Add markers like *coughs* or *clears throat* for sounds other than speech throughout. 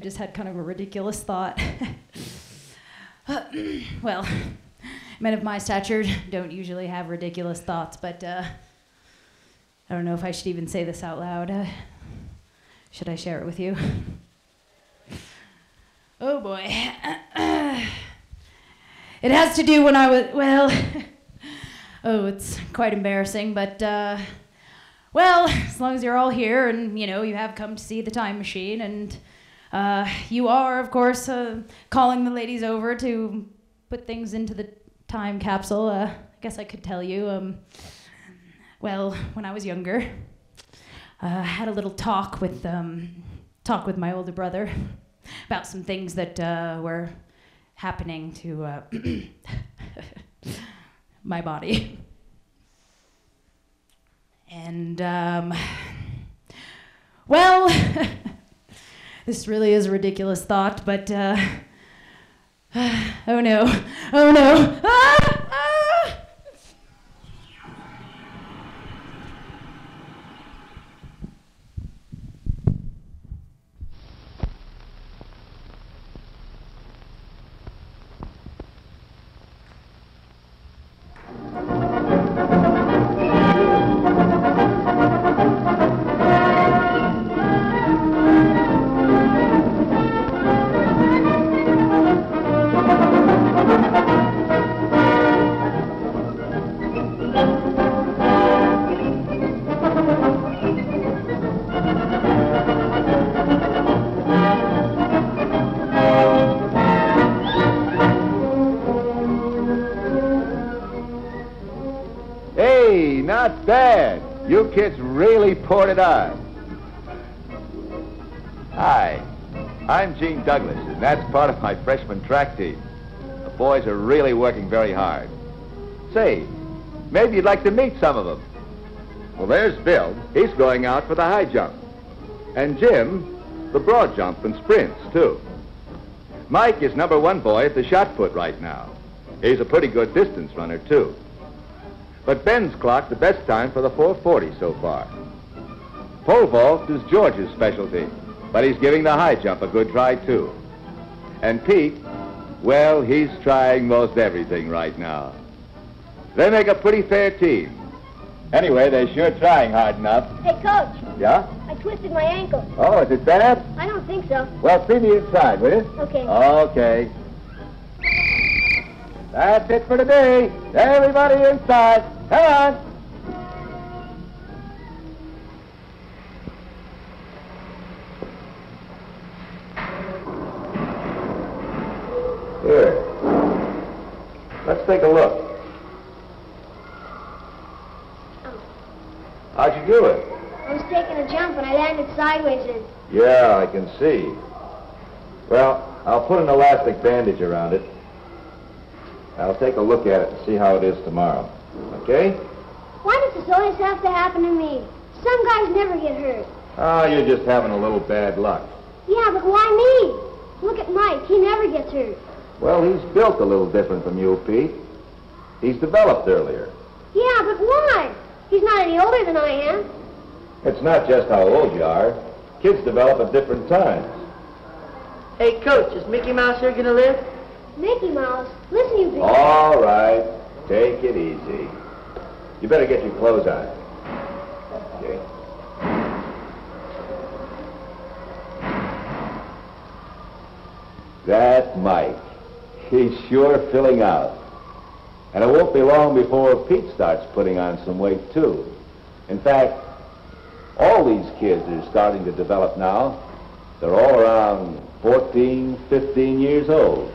I just had kind of a ridiculous thought. *laughs* well, men of my stature don't usually have ridiculous thoughts, but uh, I don't know if I should even say this out loud. Uh, should I share it with you? Oh boy. *clears throat* it has to do when I was, well, *laughs* oh, it's quite embarrassing, but, uh, well, as long as you're all here and, you know, you have come to see the time machine and uh, you are, of course, uh, calling the ladies over to put things into the time capsule. Uh, I guess I could tell you. Um, well, when I was younger, uh, I had a little talk with um, talk with my older brother about some things that uh, were happening to uh, *coughs* my body. And um, well. *laughs* this really is a ridiculous thought, but uh, *sighs* oh no, oh no. Ah! Not bad. You kids really poured it on. Hi, I'm Gene Douglas, and that's part of my freshman track team. The boys are really working very hard. Say, maybe you'd like to meet some of them. Well, there's Bill. He's going out for the high jump. And Jim, the broad jump and sprints, too. Mike is number one boy at the shot put right now. He's a pretty good distance runner, too. But Ben's clocked the best time for the 440 so far. Pole vault is George's specialty, but he's giving the high jump a good try, too. And Pete, well, he's trying most everything right now. They make a pretty fair team. Anyway, they're sure trying hard enough. Hey, Coach, Yeah? I twisted my ankle. Oh, is it bad? I don't think so. Well, see me inside, will you? Okay. Okay. That's it for today. Everybody inside. Come on. Here. Let's take a look. How'd you do it? I was taking a jump and I landed sideways in. Yeah, I can see. Well, I'll put an elastic bandage around it. I'll take a look at it and see how it is tomorrow. Okay? Why does this always have to happen to me? Some guys never get hurt. Oh, you're just having a little bad luck. Yeah, but why me? Look at Mike. He never gets hurt. Well, he's built a little different from you, Pete. He's developed earlier. Yeah, but why? He's not any older than I am. It's not just how old you are. Kids develop at different times. Hey, Coach, is Mickey Mouse here gonna live? Mickey Mouse. Listen, you big... All right. Take it easy. You better get your clothes on. Okay. That Mike. He's sure filling out. And it won't be long before Pete starts putting on some weight, too. In fact, all these kids are starting to develop now. They're all around 14, 15 years old.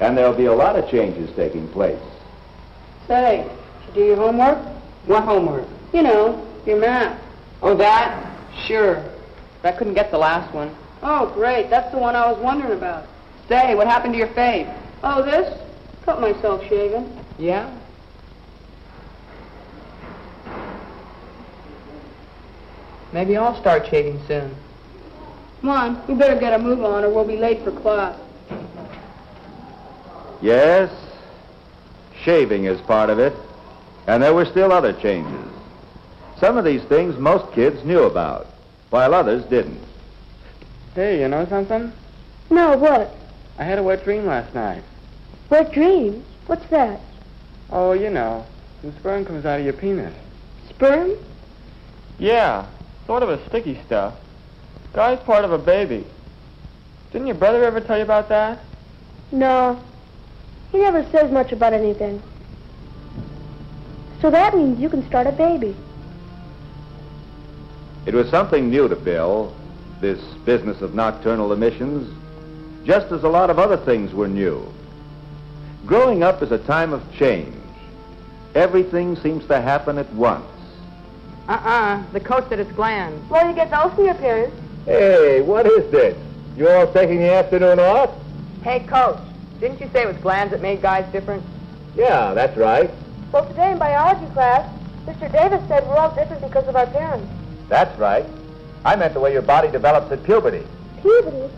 And there'll be a lot of changes taking place. Say, did you do your homework? What homework? You know, your math. Oh, that? Sure. But I couldn't get the last one. Oh, great. That's the one I was wondering about. Say, what happened to your fade? Oh, this? Cut myself shaving. Yeah? Maybe I'll start shaving soon. Come on, we better get a move on or we'll be late for class. Yes, shaving is part of it. And there were still other changes. Some of these things most kids knew about, while others didn't. Hey, you know something? No, what? I had a wet dream last night. Wet dreams? What's that? Oh, you know, some sperm comes out of your penis. Sperm? Yeah, sort of a sticky stuff. Guy's part of a baby. Didn't your brother ever tell you about that? No. He never says much about anything. So that means you can start a baby. It was something new to Bill, this business of nocturnal emissions, just as a lot of other things were new. Growing up is a time of change. Everything seems to happen at once. Uh-uh. The coach said it's glands. Well, you get those from your parents. Hey, what is this? You all taking the afternoon off? Hey, coach, didn't you say it was glands that made guys different? Yeah, that's right. Well, today in biology class, Mr. Davis said we're all different because of our parents. That's right. I meant the way your body develops at puberty. Puberty?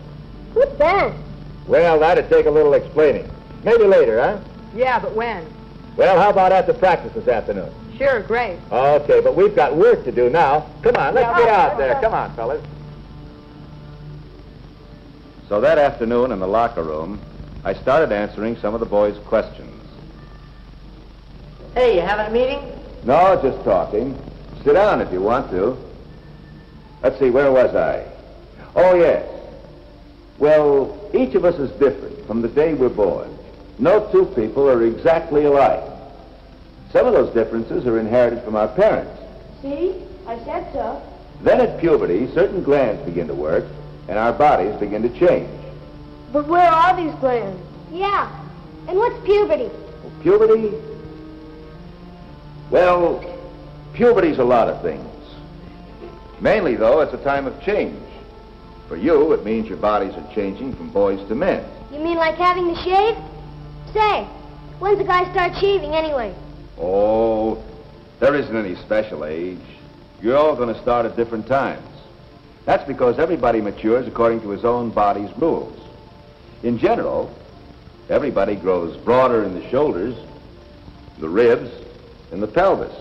What's that? Well, that'd take a little explaining. Maybe later, huh? Yeah, but when? Well, how about after practice this afternoon? Sure, great. Okay, but we've got work to do now. Come on, let's Yeah, get out there. Come on, fellas. So that afternoon in the locker room, I started answering some of the boys' questions. Hey, you having a meeting? No, just talking. Sit down if you want to. Let's see, where was I? Oh, yes. Well, each of us is different from the day we're born. No two people are exactly alike. Some of those differences are inherited from our parents. See? I said so. Then at puberty, certain glands begin to work, and our bodies begin to change. But where are these glands? Yeah. And what's puberty? Puberty? Well, puberty's a lot of things. Mainly, though, it's a time of change. For you, it means your bodies are changing from boys to men. You mean like having to shave? Say, when's a guy start shaving anyway? Oh, there isn't any special age. You're all going to start at different times. That's because everybody matures according to his own body's rules. In general, everybody grows broader in the shoulders, the ribs, and the pelvis.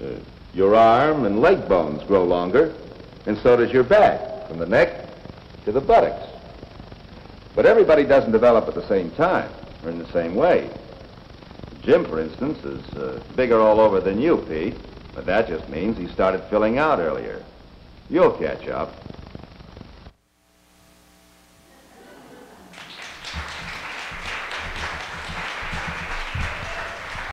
Uh, your arm and leg bones grow longer, and so does your back, from the neck to the buttocks. But everybody doesn't develop at the same time or in the same way. Jim, for instance, is uh, bigger all over than you, Pete, but that just means he started filling out earlier. You'll catch up.